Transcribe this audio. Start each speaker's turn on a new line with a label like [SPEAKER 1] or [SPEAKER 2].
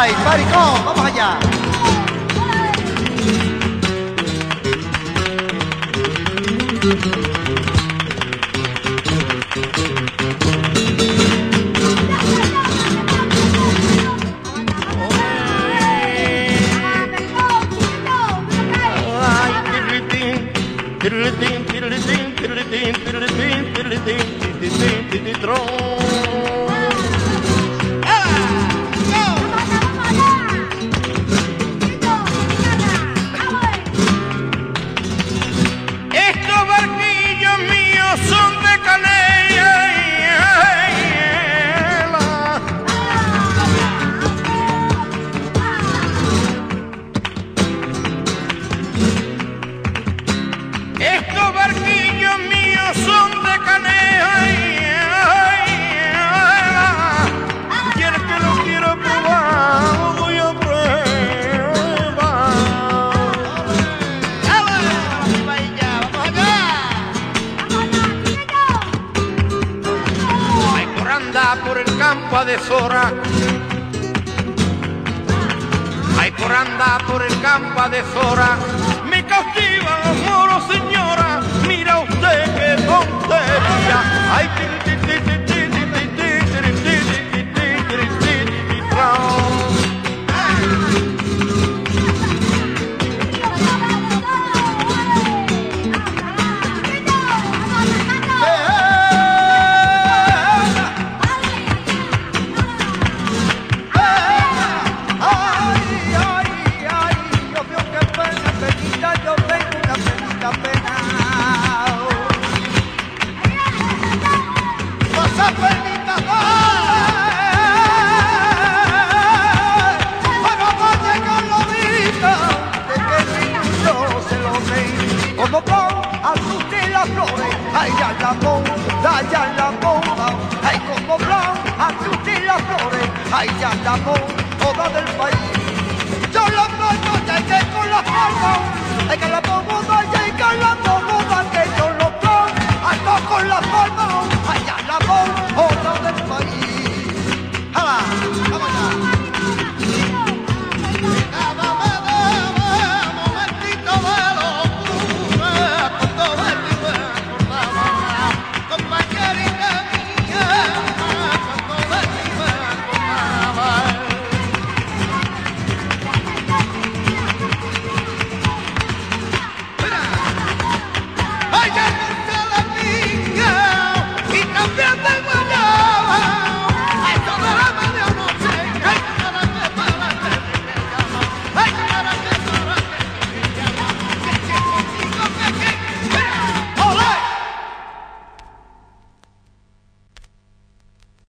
[SPEAKER 1] ¡Ay, maricón! ¡Vamos allá!
[SPEAKER 2] Tiddly-ding, tiddly-ding, tiddly-ding, tiddly-ding, tiddly-ding, tiddly-ding, tiddly-ding, por el campo a deshora. Hay por andar por el campo a deshora. Me cautivan los moros, señora. Mira usted qué tontería. Ay,
[SPEAKER 1] las flores, ay, ya la monta, ya la monta, ay, como blanc, asuste las flores, ay, ya la monta, toda del país. Yo la pongo, ya que con la palma, ay, que la